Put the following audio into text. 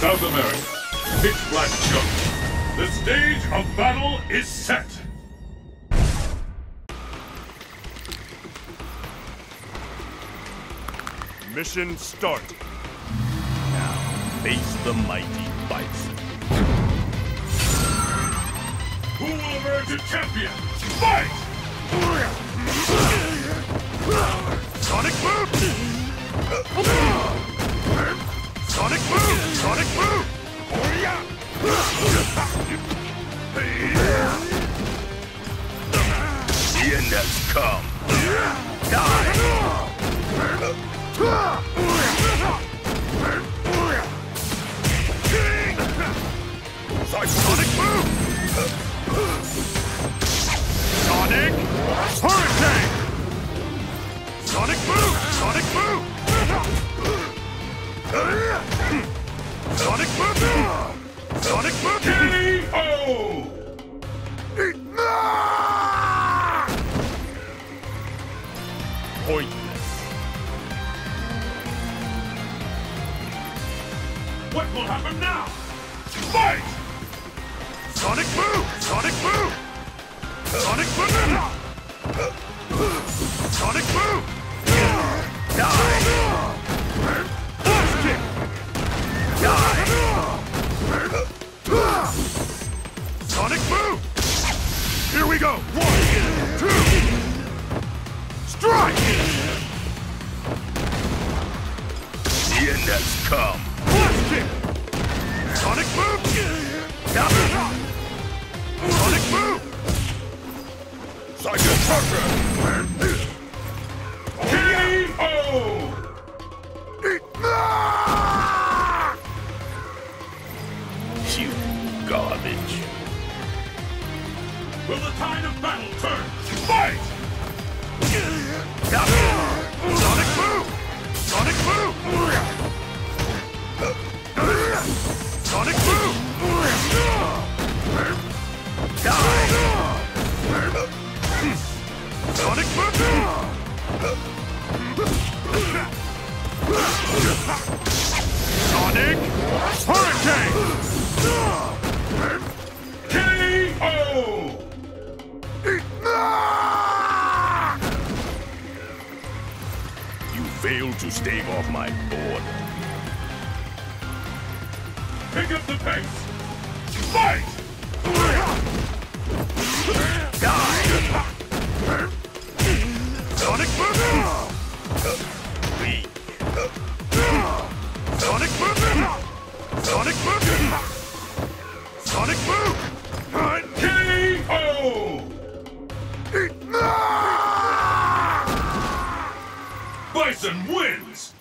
South America. Pitch Black Jungle. The stage of battle is set. Mission start. Now, face the mighty bison. Who will emerge a champion? Fight! Sonic boom! Sonic boom! The end has come. Die! Sonic boom! What will happen now? Fight! Sonic boom! Sonic boom! Sonic boom! Sonic boom! Die! Force kick! Die! Sonic boom! Here we go! One, two, strike! The end has come. Psycho Crusher! KO! You garbage. Will the tide of battle turn? Fight! Sonic Hurricane! KO! You failed to stave off my board. Pick up the pace! Fight! Die! Sonic boom! Sonic boom! KO! Ah! Bison wins!